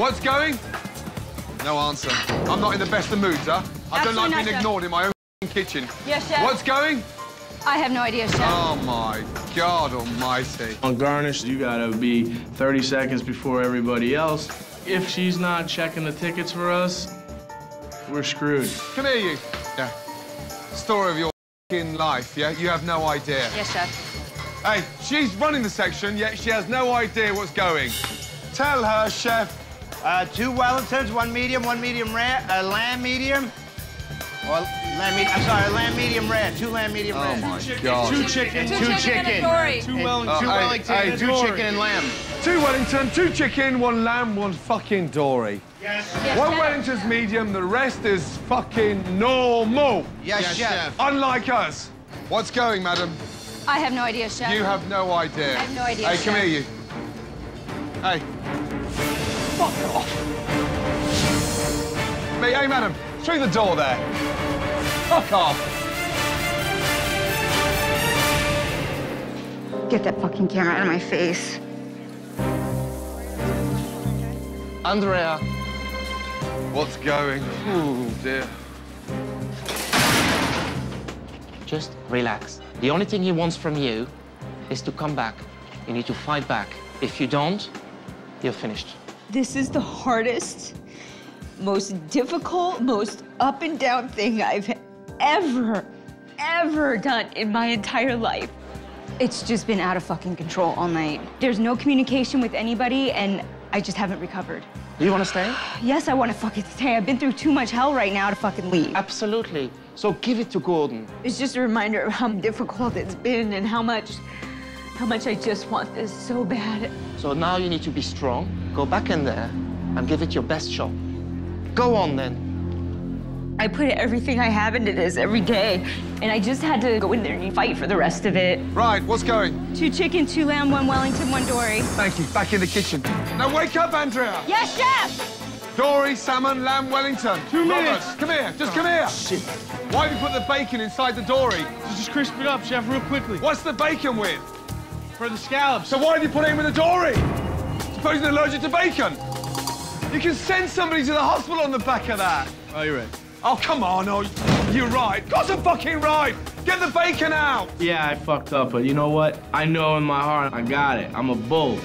What's going? No answer. I'm not in the best of moods, huh? I don't like not, being Chef. ignored in my own kitchen. Yes, Chef. What's going? I have no idea, Chef. Oh, my God almighty. On garnish, you gotta be 30 seconds before everybody else. If she's not checking the tickets for us, we're screwed. Come here, you. Yeah. Story of your fing life, yeah? You have no idea. Yes, Chef. Hey, she's running the section, yet she has no idea what's going. Tell her, chef. Uh, two Wellingtons, one medium, one medium rare, a lamb medium. Or lamb medium, I'm sorry, a lamb medium rare, two lamb medium Oh, rare. my God. Two chicken, Two chicken chicken. and two And Wellington. two Oh, hey, Wellington, hey, and two dory. chicken and lamb. Two Wellington, two chicken, one lamb, one fucking dory. Yes. One Chef. Wellington's medium, the rest is fucking normal. Yes, chef. Unlike us. What's going, madam? I have no idea, Chef. You have no idea. I have no idea, Hey, come here, you. Hey. Fuck off. Me, hey, madam, through the door there. Fuck off. Get that fucking camera out of my face. Andrea. What's going? Oh, dear. Just relax. The only thing he wants from you is to come back. You need to fight back. If you don't, you're finished. This is the hardest, most difficult, most up and down thing I've ever, ever done in my entire life. It's just been out of fucking control all night. There's no communication with anybody, and I just haven't recovered. Do you want to stay? Yes, I want to fucking stay. I've been through too much hell right now to fucking leave. Absolutely. So give it to Gordon. It's just a reminder of how difficult it's been and how much, how much I just want this so bad. So now you need to be strong. Go back in there and give it your best shot. Go on then. I put everything I have into this every day, and I just had to go in there and fight for the rest of it. Right, what's going? Two chicken, two lamb, one Wellington, one dory. Thank you. Back in the kitchen. Now wake up, Andrea. Yes, Chef! Dory, salmon, lamb, Wellington. Two Robert, minutes. come here. Just oh, come here. Shit. Why have you put the bacon inside the dory? Just crisp it up, chef, real quickly. What's the bacon with? For the scallops. So why have you put it in with the dory? Suppose you're allergic to bacon. You can send somebody to the hospital on the back of that. Oh, you're right. Oh, come on. Oh, you're right. Of course I'm fucking right. Get the bacon out. Yeah, I fucked up, but you know what? I know in my heart I got it. I'm a bull.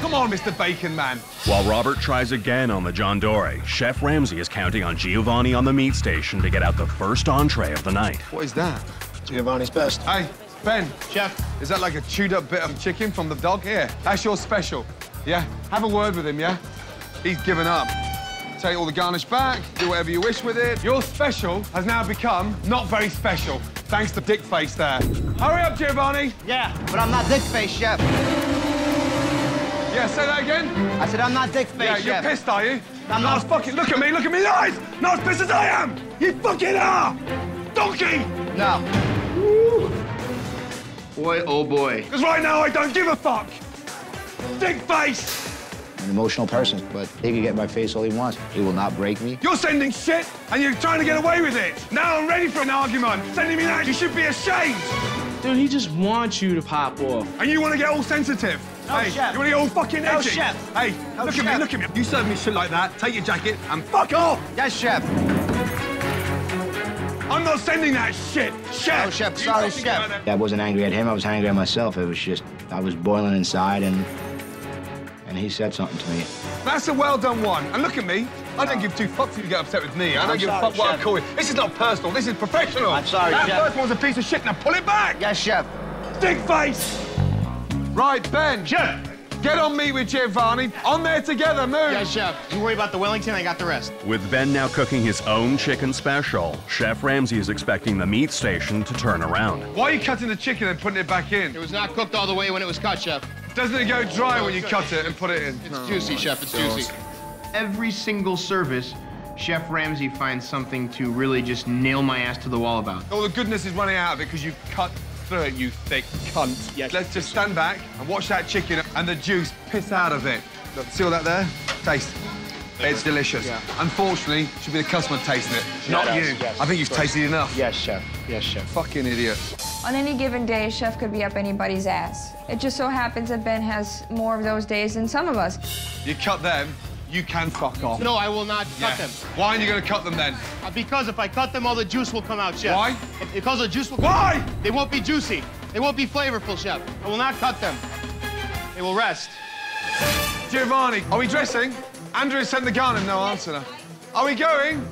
Come on, Mr. Bacon Man. While Robert tries again on the John Dory, Chef Ramsay is counting on Giovanni on the meat station to get out the first entree of the night. What is that? Giovanni's best. Hey, Ben. Chef. Is that like a chewed up bit of chicken from the dog? Here, that's your special. Yeah? Have a word with him, yeah? He's given up. Take all the garnish back, do whatever you wish with it. Your special has now become not very special, thanks to Dick Face there. Hurry up, Giovanni. Yeah, but I'm not dick face, chef. Yeah, say that again. I said I'm not dick face, Yeah, you're chef. pissed, are you? I'm not not- as fucking. Look at me, look at me eyes! Not as pissed as I am! You fucking are! Donkey! No. Boy, oh boy. Because right now I don't give a fuck! Dick Face! I'm an emotional person, but he can get in my face all he wants. He will not break me. You're sending shit and you're trying to get away with it. Now I'm ready for an argument. Sending me that, you should be ashamed. Dude, he just wants you to pop off. And you want to get all sensitive. No, hey, chef. you want to get all fucking No, edgy. chef. Hey, No, look at me, look at me. You serve me shit like that, take your jacket and fuck off. Yes, chef. I'm not sending that shit. Chef. No, chef, sorry, fucking chef. I wasn't angry at him. I was angry at myself. It was just, I was boiling inside, and and he said something to me. That's a well done one. And look at me. I don't give two fucks if you get upset with me. I don't I'm give a fuck what I call you. This is not personal. This is professional. I'm sorry, That chef. first one's a piece of shit. Now pull it back. Yes, chef. Dick face. Right, Ben. Chef. Get on me with Giovanni. On there together, move. Yes, chef. You worry about the Wellington, I got the rest. With Ben now cooking his own chicken special, Chef Ramsay is expecting the meat station to turn around. Why are you cutting the chicken and putting it back in? It was not cooked all the way when it was cut, chef. Doesn't it go dry when you cut it and put it in? It's juicy, chef. It's juicy. Every single service, Chef Ramsay finds something to really just nail my ass to the wall about. All the goodness is running out of it because you cut through it, you thick cunt. Yes. Let's just stand back and watch that chicken and the juice piss out of it. Look, see all that there? Taste. It's delicious. Yeah. Unfortunately, it should be the customer tasting it, not you. yes, I think you've tasted enough. Yes, chef. Yes, chef. Fucking idiot. On any given day, a chef could be up anybody's ass. It just so happens that Ben has more of those days than some of us. You cut them, You can fuck off. No, I will not cut Yeah. them. Why aren't you going to cut them then? Uh, because if I cut them, all the juice will come out, Chef. Why? Because the juice will Why? They won't be juicy. They won't be flavorful, Chef. I will not cut them. They will rest. Giovanni, are we dressing? Andrea sent the garnish. No answer. Are we going?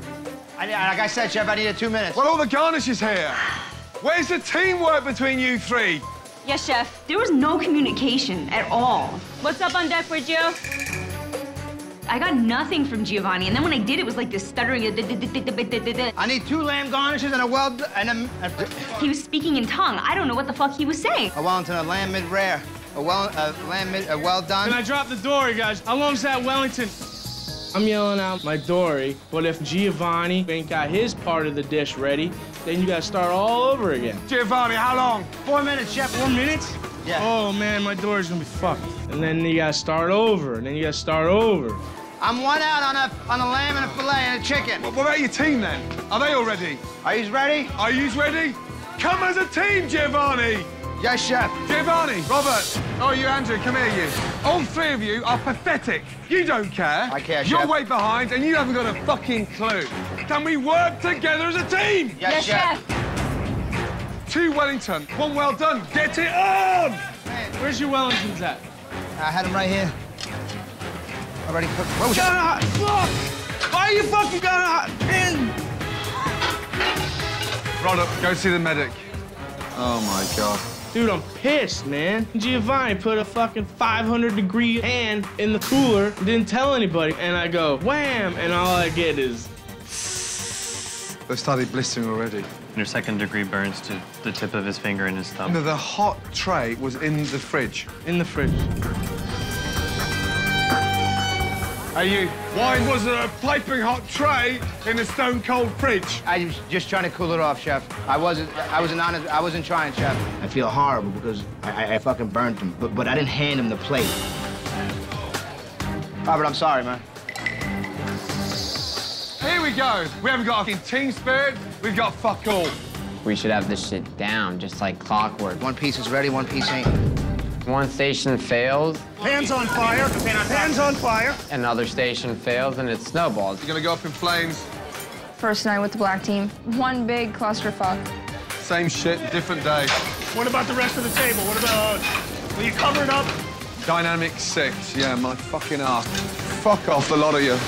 I, like I said, Chef, I needed two minutes. Well, all the garnish is here. Where's the teamwork between you three? Yes, chef. There was no communication at all. What's up on deck for Gio? I got nothing from Giovanni, and then when I did, it was like this stuttering. I need two lamb garnishes and a well and a, a, He was speaking in tongue. I don't know what the fuck he was saying. a Wellington, a lamb mid rare, a well a lamb mid, a well done. Can I drop the dory, guys? How long's that Wellington? I'm yelling out my dory, but if Giovanni ain't got his part of the dish ready, then you gotta start all over again. Giovanni, how long? Four minutes, Chef. Four minutes? Yeah. Oh man, my dory's gonna be fucked. And then you gotta start over, and then you gotta start over. I'm one out on a on a lamb and a fillet and a chicken. What about your team then? Are they all ready? Are you ready? Are you ready? Come as a team, Giovanni! Yes, Chef. Giovanni, Robert, oh, you, Andrea, come here, you. All three of you are pathetic. You don't care. I care, You're Chef. way behind, and you haven't got a fucking clue. Can we work together as a team? Yes, Chef. Two Wellington, one well done. Get it on! Where's your Wellingtons at? I had them right here. Already cooked. Whoa, God, fuck! Why are you fucking gonna in? Robert, go see the medic. Oh, my God. Dude, I'm pissed, man. Giovanni put a fucking 500 degree pan in the cooler, didn't tell anybody, and I go wham, and all I get is They started blistering already. And Your second degree burns to the tip of his finger and his thumb. No, the hot tray was in the fridge. in the fridge. Hey, you, why was there a piping hot tray in a stone cold fridge? I was just trying to cool it off, Chef. I wasn't. I wasn't honest. I wasn't trying, Chef. I feel horrible because I, I, I fucking burnt him, but, but I didn't hand him the plate. Oh, Robert, I'm sorry, man. Here we go. We haven't got fucking team spirit. We've got fuck all. We should have this shit down, just like clockwork. One piece is ready, one piece ain't. One station fails, Hands on fire. Hands on fire. another station fails, and it snowballs. You're gonna go up in flames. First night with the black team. One big clusterfuck. Same shit, different day. What about the rest of the table? What about? Will you cover it up? Dynamic six. Yeah, my fucking ass. Fuck off, the lot of you.